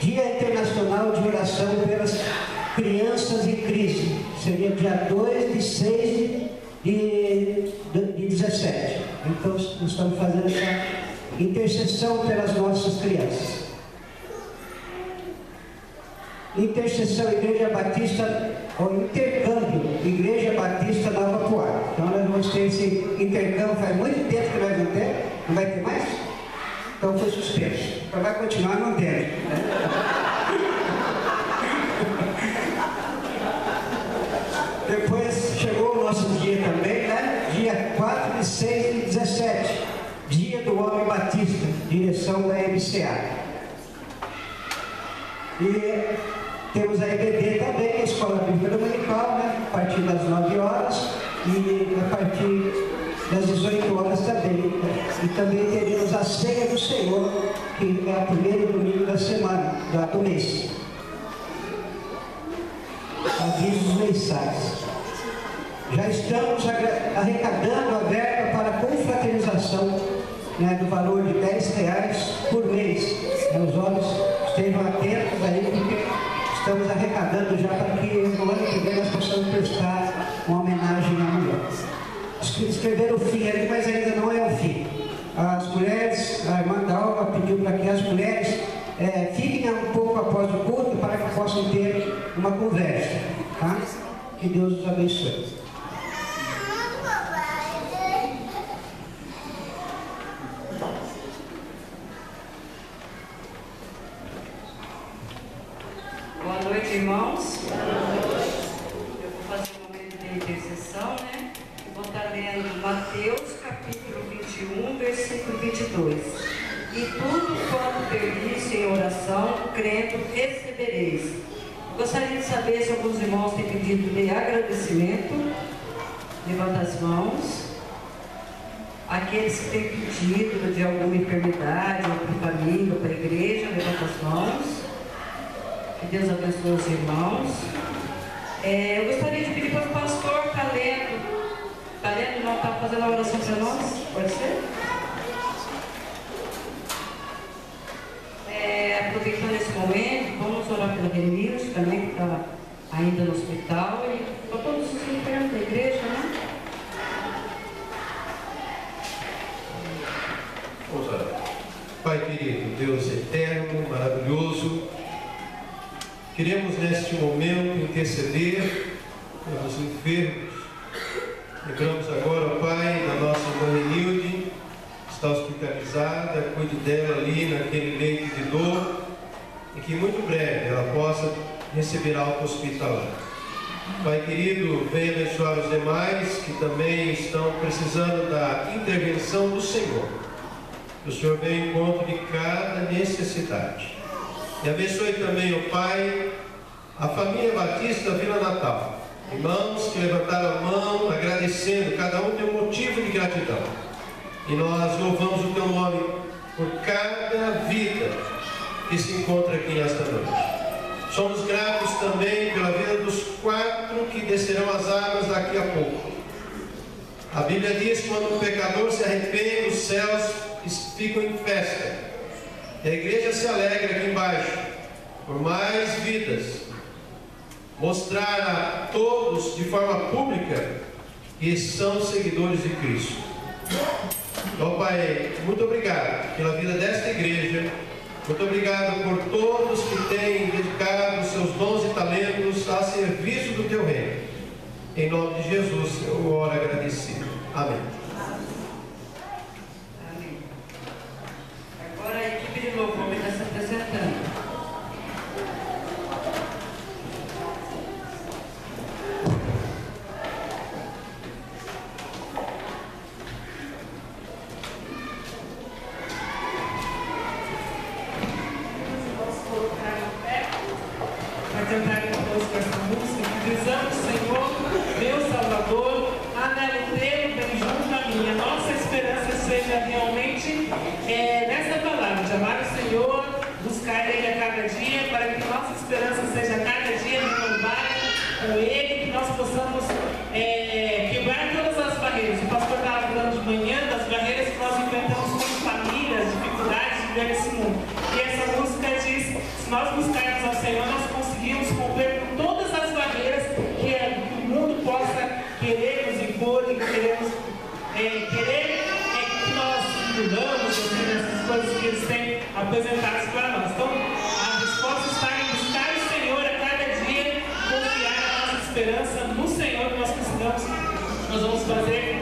Dia Internacional de Oração pelas Crianças em Crise. Seria dia 2 de 6 de, de, de 17. Então, nós estamos fazendo essa intercessão pelas nossas crianças. Intercessão Igreja Batista, ou intercâmbio Igreja Batista Nova Poá. Então nós vamos ter esse intercâmbio, faz muito tempo que nós não temos, não vai ter mais? Então foi suspenso. Então vai continuar não tendo. Né? Depois chegou o nosso dia também, né? Dia 4 de 6 de 17, dia do Homem Batista, direção da MCA. E temos a EBD também, a Escola Bíblica Dominical, né? a partir das 9 horas e a partir das 18 horas também. Né? E também teremos a ceia do Senhor, que é o primeiro domingo da semana, do mês. Avisos mensais. Já estamos arrecadando a verba para a confraternização né, do valor de 10 reais por mês. Os olhos estejam atentos aí, porque estamos arrecadando já para que no ano que vem nós possamos prestar uma homenagem à mulher. Escreveram o fim ali, mas ainda não é o fim. As mulheres, a irmã Dalva pediu para que as mulheres é, fiquem um pouco após o culto para que possam ter uma conversa. Tá? Que Deus os abençoe. irmãos? Eu vou fazer um momento de intercessão, né? Vou estar lendo Mateus capítulo 21, versículo 22. E tudo quanto pedis em oração, crendo, recebereis. Gostaria de saber se alguns irmãos têm pedido de agradecimento. Levanta as mãos. Aqueles que têm pedido de alguma enfermidade, ou para a família, ou para a igreja, levanta as mãos. Que Deus abençoe os irmãos. É, eu gostaria de pedir para o pastor estar lendo. Está lendo? Não está fazendo a oração para nós? Pode ser? Aproveitando esse momento, vamos orar pela Renilde também, que está ainda no hospital, e para todos os enfermos da igreja, né? Vamos orar. Pai querido, Deus eterno, maravilhoso, Queremos neste momento interceder pelos enfermos. Lembramos agora, Pai, da nossa irmã Renilde, que está hospitalizada, cuide dela que muito breve ela possa receber alta hospitalar. Pai querido, venha abençoar os demais que também estão precisando da intervenção do Senhor. Que o Senhor venha em encontro de cada necessidade. E abençoe também o Pai, a família Batista Vila Natal. Irmãos que levantaram a mão, agradecendo, cada um tem um motivo de gratidão. E nós louvamos o teu nome por cada vida que se encontra aqui nesta noite. Somos gratos também pela vida dos quatro que descerão as águas daqui a pouco. A Bíblia diz que quando o pecador se arrepende, os céus ficam em festa. E a igreja se alegra aqui embaixo por mais vidas. Mostrar a todos de forma pública que são seguidores de Cristo. Então, Pai, muito obrigado pela vida desta igreja. Muito obrigado por todos que têm dedicado seus dons e talentos a serviço do teu reino. Em nome de Jesus, eu oro agradecido. Amém. E essa música é diz, se nós buscarmos ao Senhor, nós conseguimos romper com todas as barreiras que o mundo possa querer nos impor e queremos, é, querer é, que nós mudamos assim, essas coisas que eles têm apresentadas para nós. Então, a resposta está em buscar o Senhor a cada dia, confiar a nossa esperança no Senhor que nós precisamos. Nós vamos fazer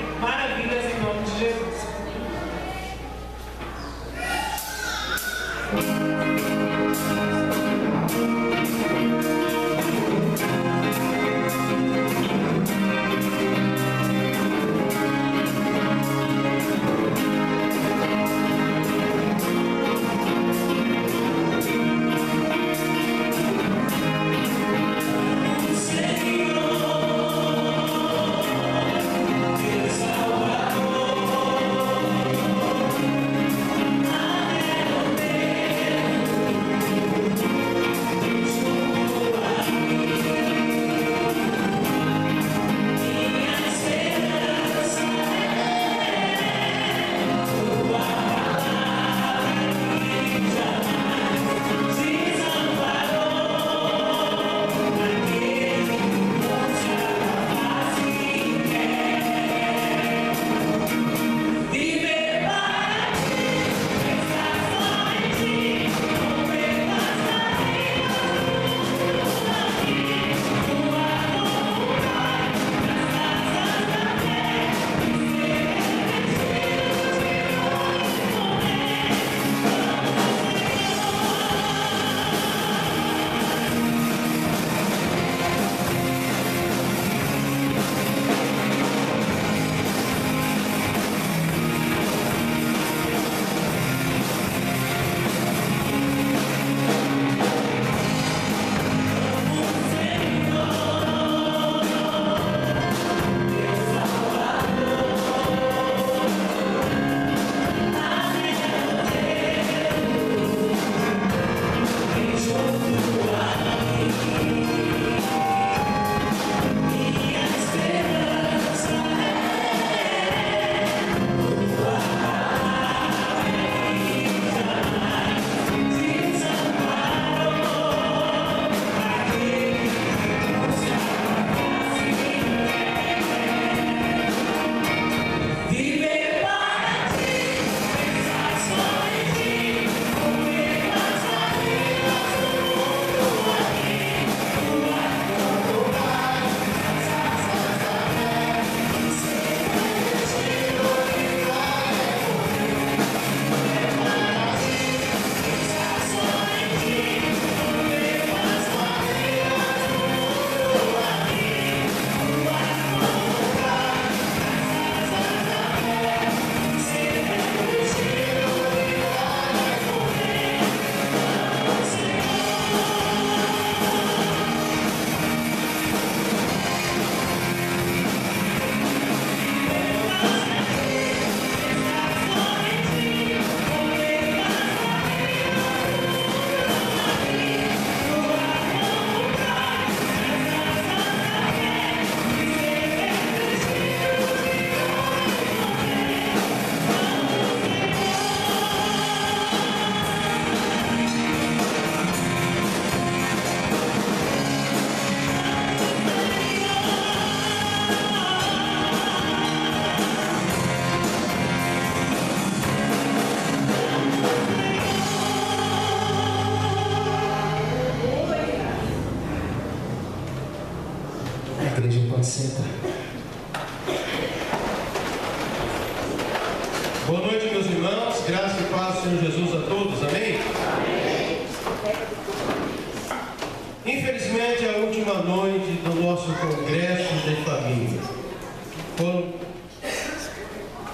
com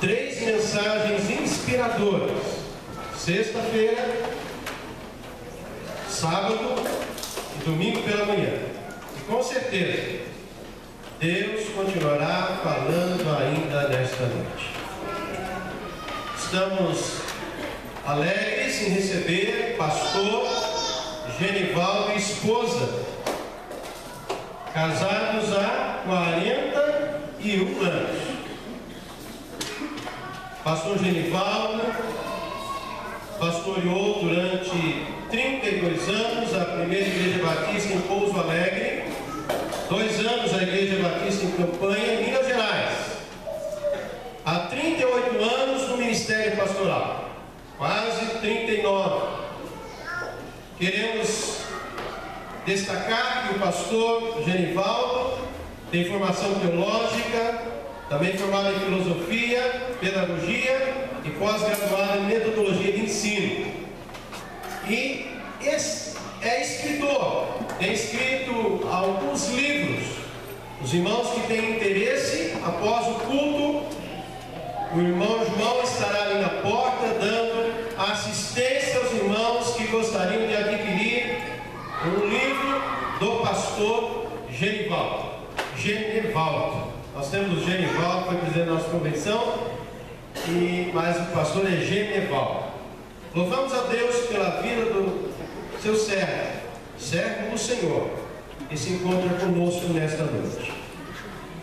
três mensagens inspiradoras. Sexta-feira, sábado e domingo pela manhã. E com certeza, Deus continuará falando ainda nesta noite. Estamos alegres em receber pastor Genivaldo e esposa, casados há 40 anos e um anos. Pastor Genivaldo pastoreou durante 32 anos a primeira Igreja Batista em Pouso Alegre, dois anos a Igreja Batista em Campanha, Minas Gerais. Há 38 anos no Ministério Pastoral, quase 39. Queremos destacar que o pastor Genivaldo tem formação teológica, também formado em filosofia, pedagogia e pós-graduado em metodologia de ensino. E é escritor, tem escrito alguns livros. Os irmãos que têm interesse, após o culto, o irmão João estará ali na porta dando assistência aos irmãos que gostariam de adquirir um livro do pastor Genivaldo. Genivaldo. Nós temos o Genivaldo, foi presidente da nossa convenção, e, mas o pastor é Genivaldo. Louvamos a Deus pela vida do seu servo, servo do Senhor, que se encontra conosco nesta noite.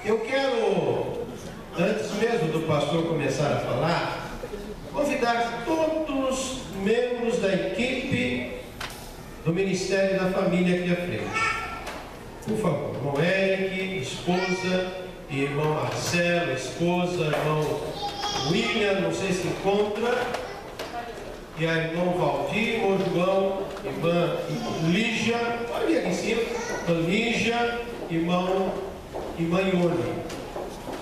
Eu quero, antes mesmo do pastor começar a falar, convidar todos os membros da equipe do Ministério da Família aqui à frente. Por favor, irmão Esposa, irmão Marcelo, esposa, irmão William, não sei se encontra e a irmão Valdir, irmão João, irmã Lígia, olha aqui em cima, irmã Lígia, irmão, irmã Ione.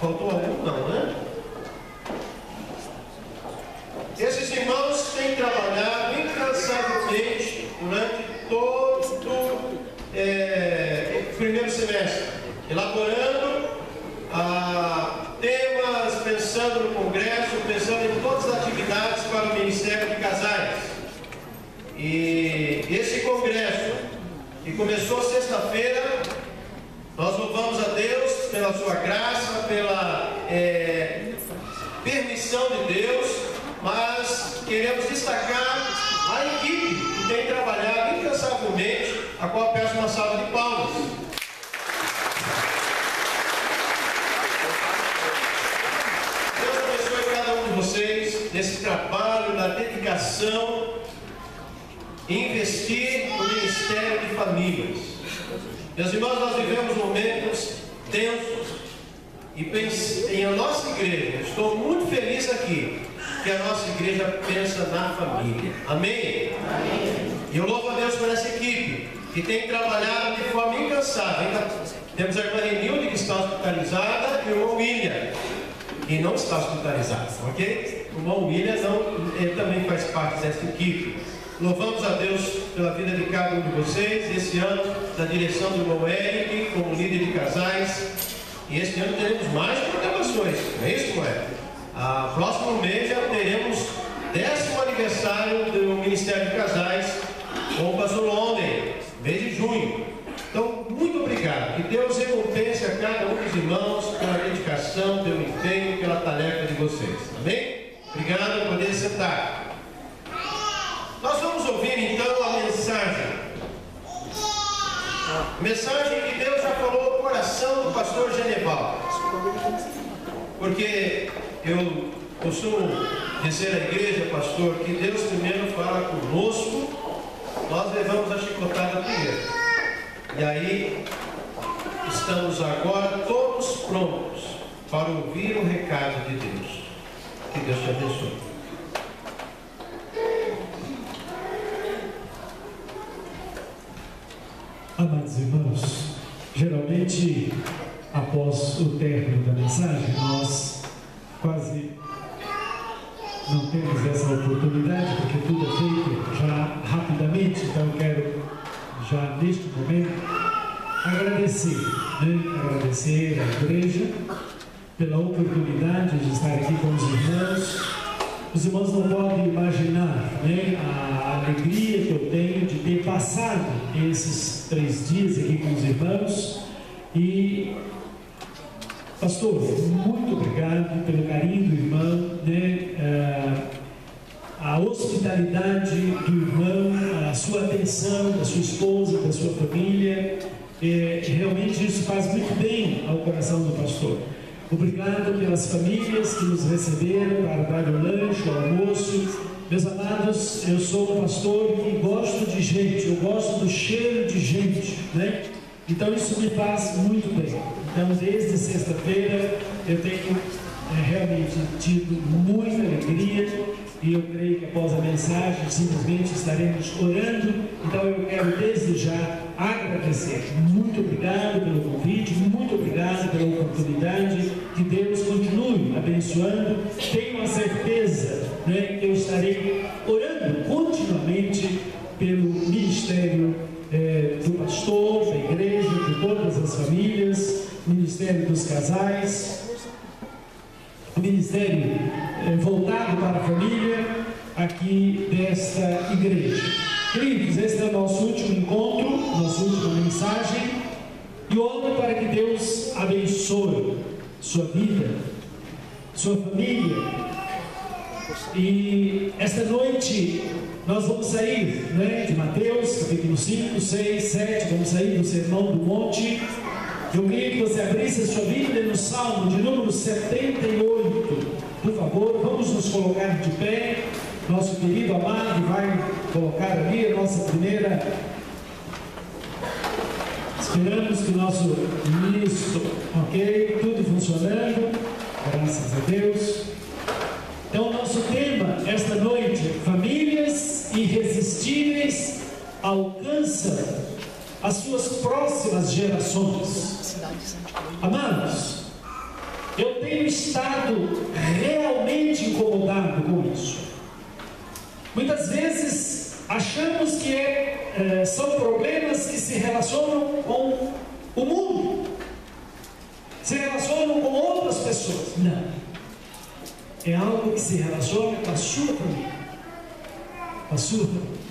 Faltou algum? Não, né? Esses irmãos têm trabalhado incansavelmente durante todo é, o primeiro semestre, elaborando temas, pensando no Congresso, pensando em todas as atividades para o Ministério de Casais. E esse Congresso, que começou sexta-feira, nós louvamos a Deus pela sua graça, pela é, permissão de Deus, mas queremos destacar a equipe que tem trabalhado incansavelmente, a qual peço uma salva de palmas. vocês nesse trabalho, na dedicação, investir no Ministério de Famílias. Meus irmãos, nós vivemos momentos tensos e em a nossa igreja, estou muito feliz aqui, que a nossa igreja pensa na família. Amém? Amém. E eu louvo a Deus por essa equipe que tem trabalhado de forma incansável. Temos a irmã Renilde que está hospitalizada e o irmão William e não está hospitalizado, ok? Irmão William não, ele também faz parte dessa equipe. Louvamos a Deus pela vida de cada um de vocês, esse ano, da direção do irmão Eric, como líder de casais. E este ano teremos mais programações, não é isso, não é? Ah, próximo mês já teremos décimo aniversário do Ministério de Casais com o pastor Londres, mês de junho. Então, muito obrigado. Que Deus recompense a cada um dos irmãos pela dedicação, pelo empenho, pela tarefa de vocês. Obrigado poder sentar. Nós vamos ouvir então a mensagem. Mensagem que Deus já falou ao coração do pastor Geneval. Porque eu costumo dizer à igreja, pastor, que Deus primeiro fala conosco, nós levamos a chicotada primeiro. E aí, estamos agora todos prontos para ouvir o recado de Deus. Que Deus te abençoe. Amados irmãos, geralmente após o término da mensagem, nós quase não temos essa oportunidade, porque tudo é feito já rapidamente, então eu quero já neste momento, agradecer, né? agradecer à igreja pela oportunidade de estar aqui com os irmãos. Os irmãos não podem imaginar né, a alegria que eu tenho de ter passado esses três dias aqui com os irmãos. E, pastor, muito obrigado pelo carinho do irmão, né? Ah, a hospitalidade do irmão, a sua atenção da sua esposa, da sua família. É, realmente isso faz muito bem ao coração do pastor. Obrigado pelas famílias que nos receberam para dar o lanche, o almoço. Meus amados, eu sou um pastor que gosto de gente, eu gosto do cheiro de gente, né? Então isso me faz muito bem. Então desde sexta-feira eu tenho é, realmente tido muita alegria e eu creio que após a mensagem simplesmente estaremos orando. Então eu quero desde já agradecer. Muito obrigado pelo convite, muito obrigado pela oportunidade. Que Deus continue abençoando. Tenho a certeza né, que eu estarei orando continuamente pelo ministério é, do pastor, da igreja, de todas as famílias, ministério dos casais ministério é, voltado para a família aqui desta igreja. Queridos, este é o nosso último encontro, nossa última mensagem, e oro para que Deus abençoe sua vida, sua família. E esta noite nós vamos sair né, de Mateus, capítulo 5, 6, 7, vamos sair do Sermão do Monte eu queria que você abrisse a sua Bíblia no Salmo de número 78. Por favor, vamos nos colocar de pé. Nosso querido amado vai colocar ali a nossa primeira. Esperamos que o nosso ministro, ok? Tudo funcionando, graças a Deus. Então, nosso tema esta noite: famílias irresistíveis alcançam as suas próximas gerações. Amados, eu tenho estado realmente incomodado com isso. Muitas vezes achamos que é, é, são problemas que se relacionam com o mundo, se relacionam com outras pessoas. Não. É algo que se relaciona com a sua família. Com a sua família.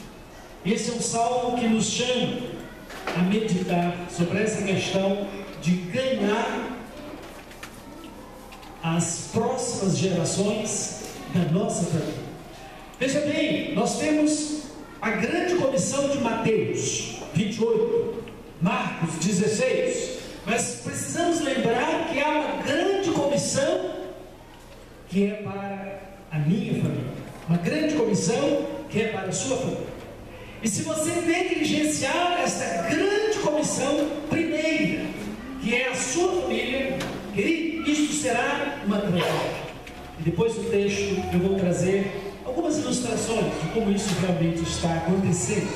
Esse é um salmo que nos chama a meditar sobre essa questão de ganhar as próximas gerações da nossa família. Veja bem, nós temos a grande comissão de Mateus 28, Marcos 16, mas precisamos lembrar que há uma grande comissão que é para a minha família, uma grande comissão que é para a sua família. E se você negligenciar esta grande comissão primeira, que é a sua família, querido, isto será uma tragédia. E depois do texto eu vou trazer algumas ilustrações de como isso realmente está acontecendo.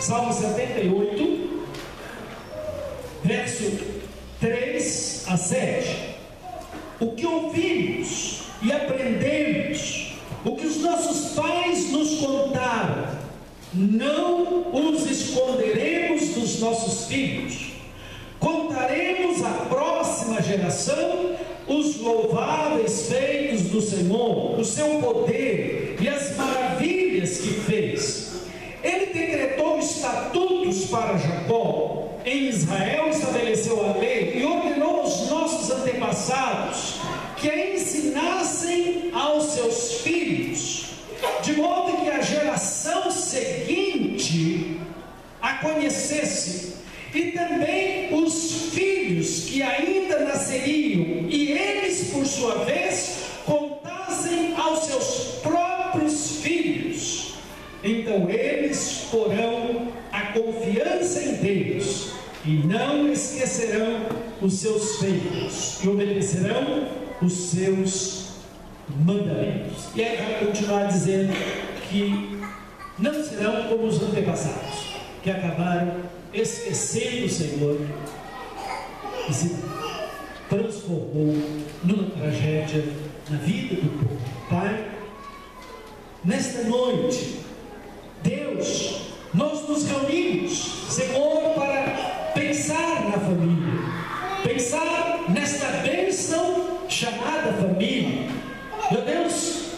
Salmo 78, verso 3 a 7. O que ouvimos e aprendemos, o que os nossos pais nos contaram, não os esconderemos dos nossos filhos. Contaremos à próxima geração os louváveis feitos do Senhor, o seu poder e as maravilhas que fez. Ele decretou estatutos para Jacó, em Israel estabeleceu a lei e ordenou aos nossos antepassados que a ensinassem aos seus filhos de modo que a geração seguinte a conhecesse, e também os filhos que ainda nasceriam, e eles, por sua vez, contassem aos seus próprios filhos. Então eles porão a confiança em Deus e não esquecerão os seus feitos e obedecerão os seus mandamentos. E aí vai continuar dizendo que não serão como os antepassados, que acabaram esquecendo o Senhor e se transformou numa tragédia na vida do povo. Pai, nesta noite, Deus, nós nos reunimos, Senhor, para pensar na família, pensar nesta bênção chamada família meu Deus,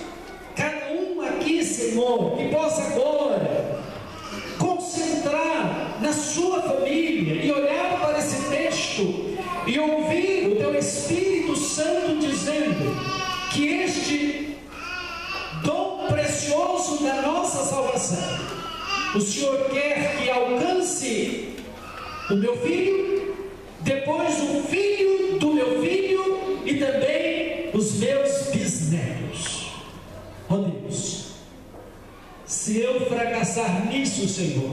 cada um aqui, Senhor, que possa agora na sua família e olhar para esse texto e ouvir o teu Espírito Santo dizendo que este dom precioso da nossa salvação, o Senhor quer que alcance o meu filho, depois o filho do meu filho e também os meus bisnetos. Ó oh Deus, se eu fracassar nisso, Senhor.